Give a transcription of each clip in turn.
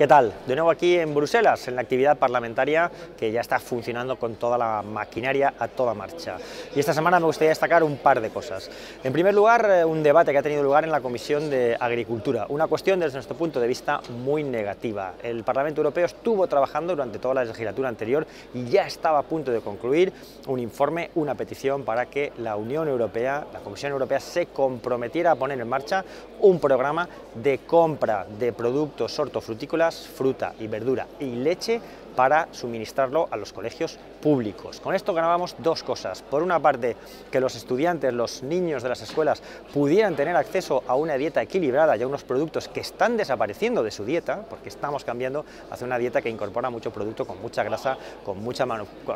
¿Qué tal? De nuevo aquí en Bruselas, en la actividad parlamentaria que ya está funcionando con toda la maquinaria a toda marcha. Y esta semana me gustaría destacar un par de cosas. En primer lugar, eh, un debate que ha tenido lugar en la Comisión de Agricultura, una cuestión desde nuestro punto de vista muy negativa. El Parlamento Europeo estuvo trabajando durante toda la legislatura anterior y ya estaba a punto de concluir un informe, una petición para que la Unión Europea, la Comisión Europea, se comprometiera a poner en marcha un programa de compra de productos hortofrutícolas fruta y verdura y leche para suministrarlo a los colegios públicos. Con esto ganábamos dos cosas. Por una parte, que los estudiantes, los niños de las escuelas pudieran tener acceso a una dieta equilibrada y a unos productos que están desapareciendo de su dieta, porque estamos cambiando hacia una dieta que incorpora mucho producto con mucha grasa, con mucha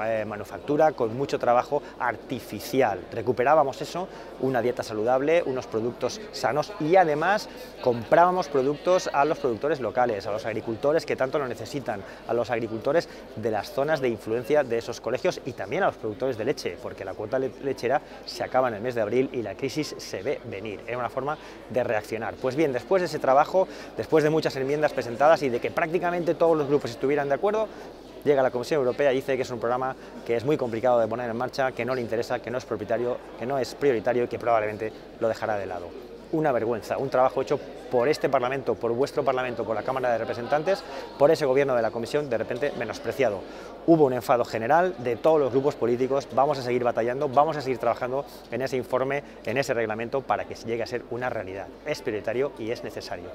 eh, manufactura, con mucho trabajo artificial. Recuperábamos eso, una dieta saludable, unos productos sanos y además comprábamos productos a los productores locales, a los agricultores que tanto lo necesitan, a los agricultores de las zonas de influencia de esos colegios y también a los productores de leche, porque la cuota lechera se acaba en el mes de abril y la crisis se ve venir. Era una forma de reaccionar. Pues bien, después de ese trabajo, después de muchas enmiendas presentadas y de que prácticamente todos los grupos estuvieran de acuerdo, llega la Comisión Europea y dice que es un programa que es muy complicado de poner en marcha, que no le interesa, que no es propietario, que no es prioritario y que probablemente lo dejará de lado una vergüenza, un trabajo hecho por este Parlamento, por vuestro Parlamento, por la Cámara de Representantes, por ese gobierno de la Comisión, de repente menospreciado. Hubo un enfado general de todos los grupos políticos, vamos a seguir batallando, vamos a seguir trabajando en ese informe, en ese reglamento, para que llegue a ser una realidad. Es prioritario y es necesario.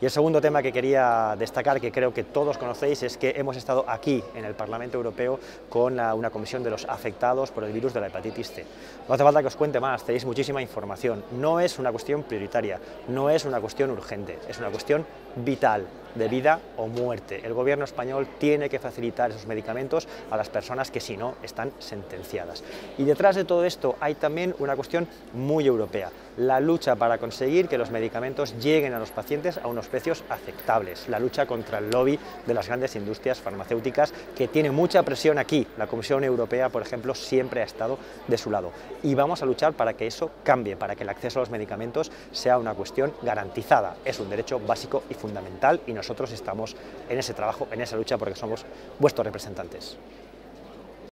Y el segundo tema que quería destacar, que creo que todos conocéis, es que hemos estado aquí, en el Parlamento Europeo, con una comisión de los afectados por el virus de la hepatitis C. No hace falta que os cuente más, tenéis muchísima información. No es una cuestión no es una cuestión urgente, es una cuestión vital, de vida o muerte. El gobierno español tiene que facilitar esos medicamentos a las personas que si no están sentenciadas. Y detrás de todo esto hay también una cuestión muy europea, la lucha para conseguir que los medicamentos lleguen a los pacientes a unos precios aceptables, la lucha contra el lobby de las grandes industrias farmacéuticas que tiene mucha presión aquí. La Comisión Europea, por ejemplo, siempre ha estado de su lado. Y vamos a luchar para que eso cambie, para que el acceso a los medicamentos sea una cuestión garantizada. Es un derecho básico y fundamental y nosotros estamos en ese trabajo, en esa lucha, porque somos vuestros representantes.